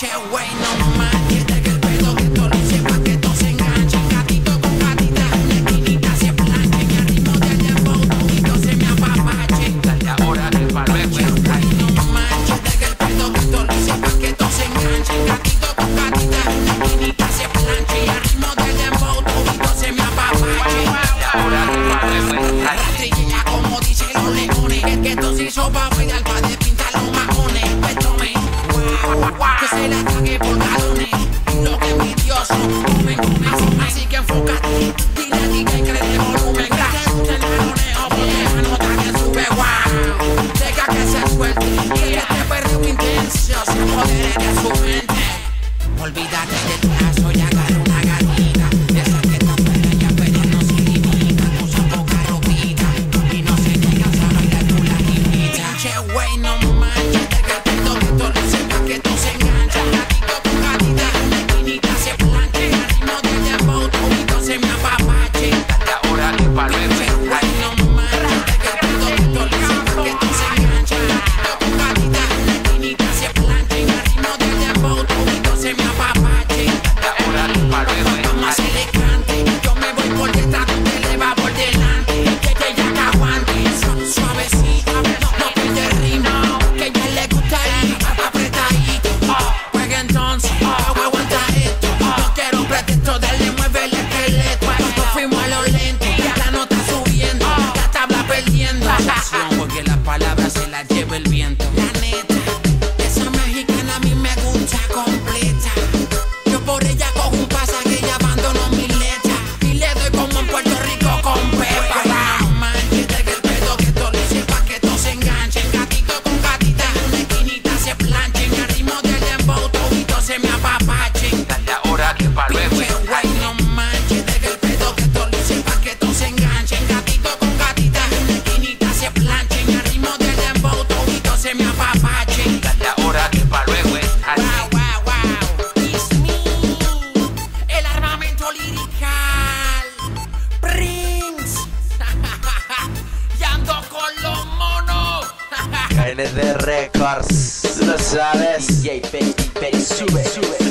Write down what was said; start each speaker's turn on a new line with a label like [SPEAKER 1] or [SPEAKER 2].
[SPEAKER 1] Pinche güey, no manches, deja el pedo que todo sepa que todo se engancha. Gatito con gatita, una esquinita se del dembow, todito se me apapache.
[SPEAKER 2] Ahora que
[SPEAKER 1] no manches, deja el pedo que todo sepa que todo se engancha. Gatito con gatita, una esquinita se. Y dembow, todito se me apapache.
[SPEAKER 2] ahora que
[SPEAKER 1] Rastrillera como El que se wow, que se la trague por galones Lo que envidioso, comen, comen Así que enfócate, dile a ti que cree volumen Que el jaloneo porque la nota que sube, wow. Deja que se suelte, que este perreo intenso. Se apodere de su mente. Olvídate del trazo y agarra una gatita De esas que están pequeñas pero no se limitan Usa poca ropita y no se niegan a bailar tú la limita Pinche güey, no manches se me apapachen
[SPEAKER 2] Dale ahora que palo es
[SPEAKER 1] Wow, wow, wow. It's me. El armamento lirical. Prince. y ando con los monos.
[SPEAKER 3] KND Records, tú lo sabes. DJ Baby, Baby, sube, sube.